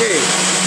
Okay.